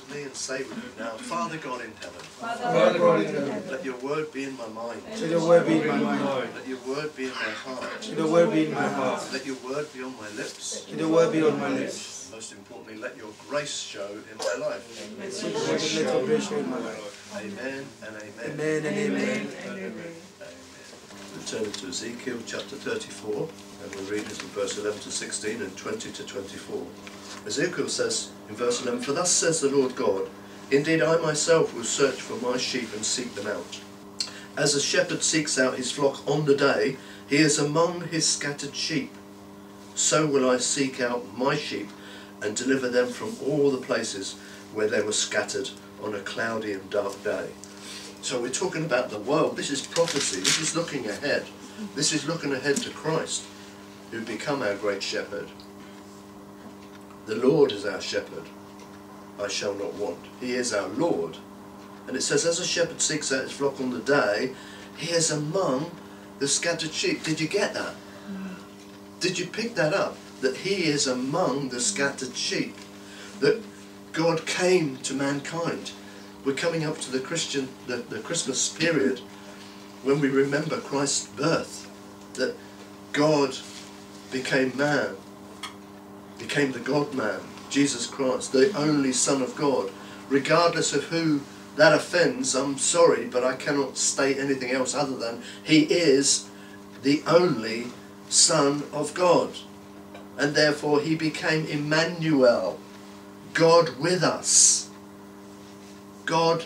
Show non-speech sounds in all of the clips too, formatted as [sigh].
with me and say with me now, Father God in heaven, Father God in heaven, let your word be in my mind. let your word be in my mind. Let your word be in my heart. Let your word be in my heart. Let your word be on my lips. Let your word be on my lips. Most importantly, let your grace show in my life. Let your grace show in my life. Amen and amen. Amen and amen. Amen. We turn to Ezekiel chapter 34, and we'll read it from verse 11 to 16 and 20 to 24. Ezekiel says in verse 11, For thus says the Lord God, Indeed I myself will search for my sheep and seek them out. As a shepherd seeks out his flock on the day, he is among his scattered sheep. So will I seek out my sheep and deliver them from all the places where they were scattered on a cloudy and dark day. So we're talking about the world. This is prophecy. This is looking ahead. This is looking ahead to Christ, who become our great shepherd. The Lord is our shepherd. I shall not want. He is our Lord. And it says, as a shepherd seeks out his flock on the day, he is among the scattered sheep. Did you get that? Did you pick that up? That he is among the scattered sheep. That God came to mankind. We're coming up to the Christian, the, the Christmas period, when we remember Christ's birth. That God became man, became the God man, Jesus Christ, the only Son of God. Regardless of who that offends, I'm sorry, but I cannot state anything else other than He is the only Son of God. And therefore He became Emmanuel, God with us. God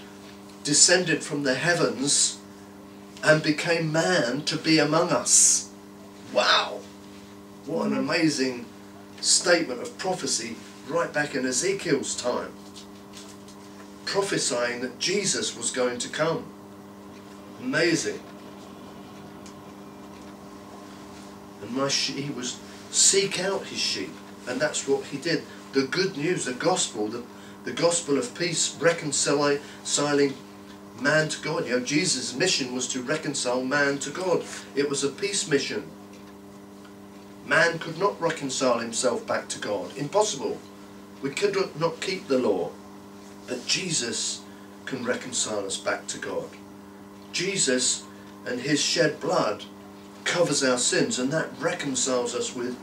descended from the heavens and became man to be among us. Wow! What an amazing statement of prophecy right back in Ezekiel's time. Prophesying that Jesus was going to come. Amazing. And my he was seek out his sheep, and that's what he did. The good news, the gospel, the, the gospel of peace, reconciling man to God. You know, Jesus' mission was to reconcile man to God. It was a peace mission. Man could not reconcile himself back to God. Impossible. We could not keep the law. But Jesus can reconcile us back to God. Jesus and his shed blood covers our sins and that reconciles us with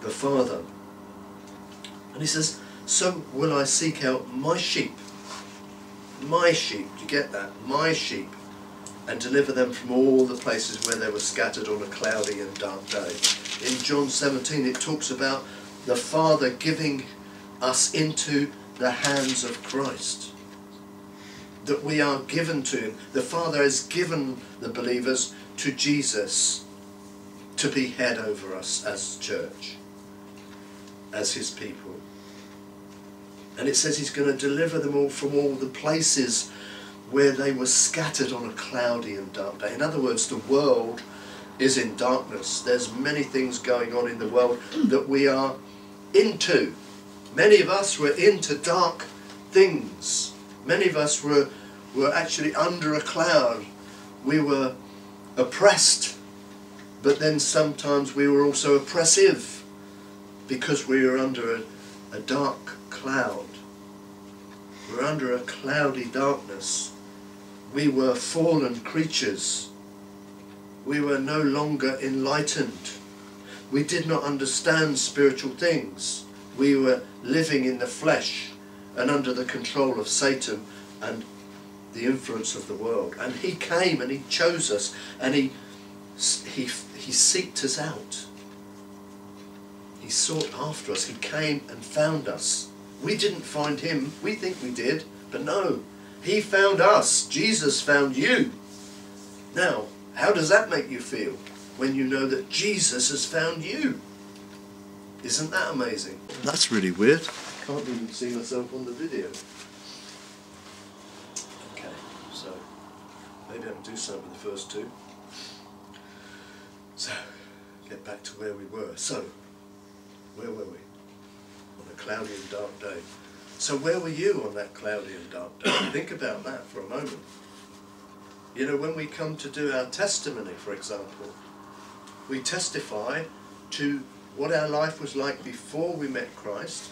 the Father. And he says, So will I seek out my sheep. My sheep, do you get that? My sheep. And deliver them from all the places where they were scattered on a cloudy and dark day. In John 17 it talks about the Father giving us into the hands of Christ. That we are given to Him. The Father has given the believers to Jesus to be head over us as church, as His people. And it says He's going to deliver them all from all the places where they were scattered on a cloudy and dark day. In other words, the world is in darkness. There's many things going on in the world that we are into. Many of us were into dark things. Many of us were, were actually under a cloud. We were oppressed, but then sometimes we were also oppressive because we were under a, a dark cloud. We're under a cloudy darkness. We were fallen creatures. We were no longer enlightened. We did not understand spiritual things. We were living in the flesh and under the control of Satan and the influence of the world. And he came and he chose us and he, he, he seeked us out. He sought after us. He came and found us. We didn't find him. We think we did, but no. He found us. Jesus found you. Now, how does that make you feel when you know that Jesus has found you? Isn't that amazing? That's really weird. I can't even see myself on the video. Okay, so maybe I can do something with the first two. So, get back to where we were. So, where were we? A cloudy and dark day. So where were you on that cloudy and dark day? [coughs] Think about that for a moment. You know, when we come to do our testimony, for example, we testify to what our life was like before we met Christ,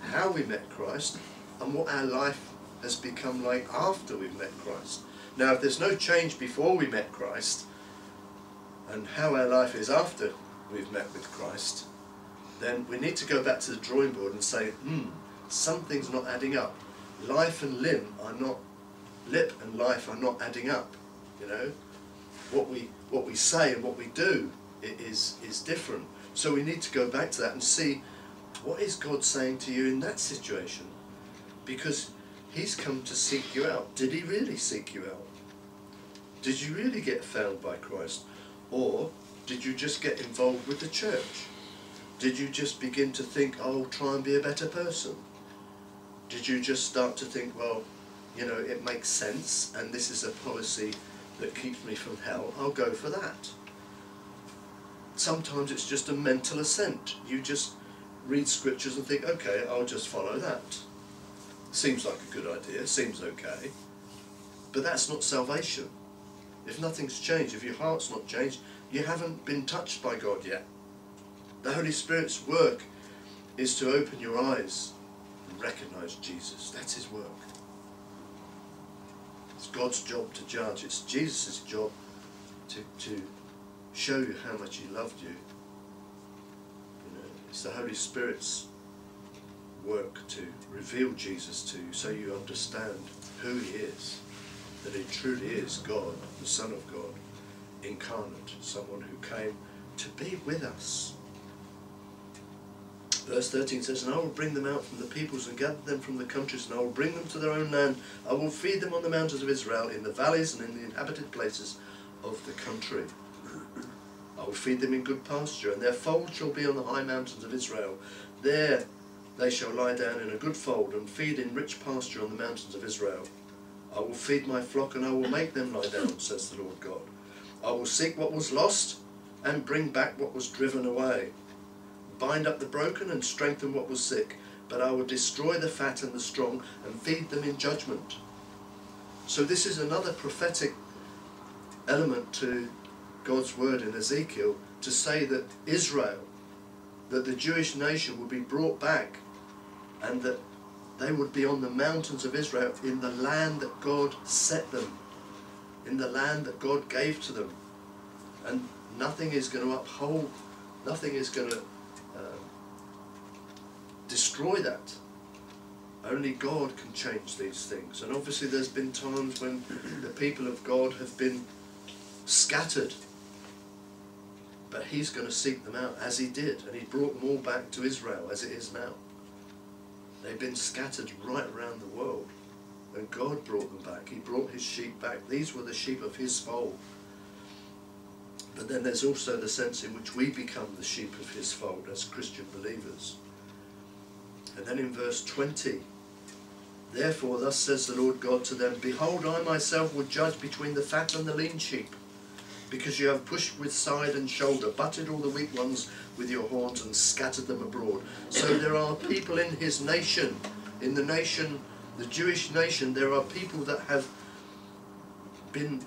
how we met Christ, and what our life has become like after we've met Christ. Now, if there's no change before we met Christ, and how our life is after we've met with Christ, then we need to go back to the drawing board and say, hmm, something's not adding up. Life and limb are not, lip and life are not adding up. You know, what we what we say and what we do is is different. So we need to go back to that and see what is God saying to you in that situation, because He's come to seek you out. Did He really seek you out? Did you really get found by Christ, or did you just get involved with the church? Did you just begin to think, oh, try and be a better person? Did you just start to think, well, you know, it makes sense and this is a policy that keeps me from hell, I'll go for that. Sometimes it's just a mental assent. You just read scriptures and think, okay, I'll just follow that. Seems like a good idea, seems okay. But that's not salvation. If nothing's changed, if your heart's not changed, you haven't been touched by God yet. The Holy Spirit's work is to open your eyes and recognize Jesus. That's his work. It's God's job to judge. It's Jesus' job to, to show you how much he loved you. You know, it's the Holy Spirit's work to reveal Jesus to you so you understand who he is. That he truly is God, the Son of God, incarnate, someone who came to be with us. Verse 13 says, And I will bring them out from the peoples and gather them from the countries, and I will bring them to their own land. I will feed them on the mountains of Israel, in the valleys and in the inhabited places of the country. I will feed them in good pasture, and their fold shall be on the high mountains of Israel. There they shall lie down in a good fold, and feed in rich pasture on the mountains of Israel. I will feed my flock, and I will make them lie down, says the Lord God. I will seek what was lost, and bring back what was driven away bind up the broken and strengthen what was sick, but I will destroy the fat and the strong and feed them in judgment. So this is another prophetic element to God's word in Ezekiel to say that Israel, that the Jewish nation would be brought back and that they would be on the mountains of Israel in the land that God set them, in the land that God gave to them. And nothing is going to uphold, nothing is going to destroy that. Only God can change these things. And obviously, there's been times when the people of God have been scattered. But He's going to seek them out as He did. And He brought more back to Israel as it is now. They've been scattered right around the world. And God brought them back. He brought His sheep back. These were the sheep of His fold. But then there's also the sense in which we become the sheep of His fold as Christian believers. And then in verse 20, Therefore, thus says the Lord God to them, Behold, I myself will judge between the fat and the lean sheep, because you have pushed with side and shoulder, butted all the weak ones with your horns, and scattered them abroad. So there are people in his nation, in the nation, the Jewish nation, there are people that have been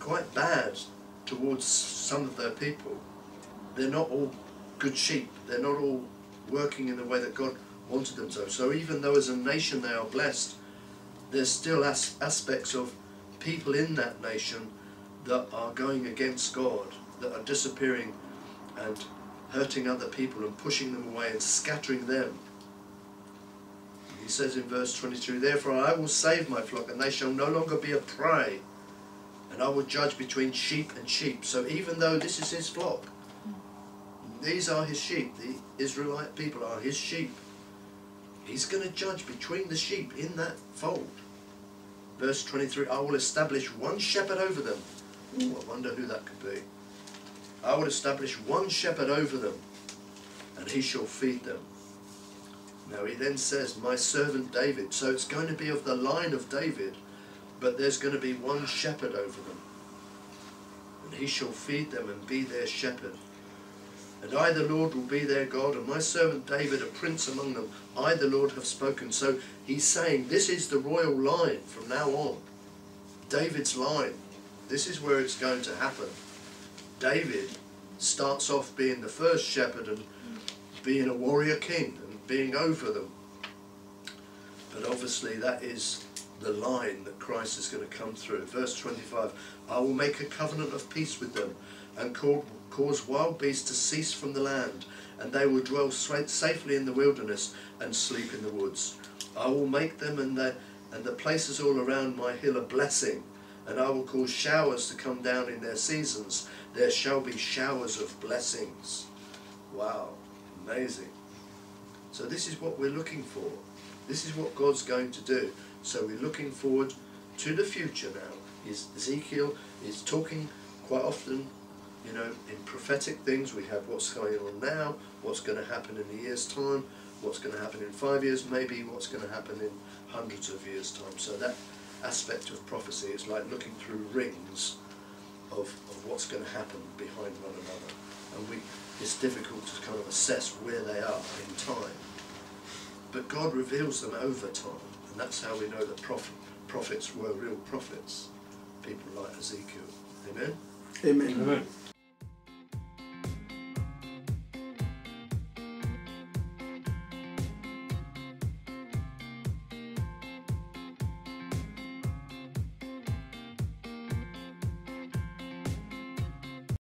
quite bad towards some of their people. They're not all good sheep. They're not all working in the way that God wanted them to. So even though as a nation they are blessed, there's still as- aspects of people in that nation that are going against God, that are disappearing and hurting other people and pushing them away and scattering them. He says in verse 22, Therefore I will save my flock, and they shall no longer be a prey, and I will judge between sheep and sheep. So even though this is his flock, these are his sheep. The Israelite people are his sheep. He's going to judge between the sheep in that fold. Verse 23 I will establish one shepherd over them. Ooh, I wonder who that could be. I will establish one shepherd over them, and he shall feed them. Now he then says, My servant David. So it's going to be of the line of David, but there's going to be one shepherd over them. And he shall feed them and be their shepherd. And I, the Lord, will be their God, and my servant David, a prince among them. I, the Lord, have spoken. So he's saying this is the royal line from now on. David's line. This is where it's going to happen. David starts off being the first shepherd and being a warrior king and being over them. But obviously, that is the line that Christ is going to come through. Verse 25 I will make a covenant of peace with them and call, cause wild beasts to cease from the land, and they will dwell sa- safely in the wilderness and sleep in the woods. I will make them and the, and the places all around my hill a blessing, and I will cause showers to come down in their seasons. There shall be showers of blessings. Wow, amazing. So, this is what we're looking for. This is what God's going to do. So, we're looking forward to the future now. Ezekiel is talking quite often, you know, in prophetic things. We have what's going on now, what's going to happen in a year's time, what's going to happen in five years, maybe what's going to happen in hundreds of years' time. So, that aspect of prophecy is like looking through rings of, of what's going to happen behind one another. And we, it's difficult to kind of assess where they are in time. But God reveals them over time, and that's how we know that prophet, prophets were real prophets, people like Ezekiel. Amen? Amen. Amen.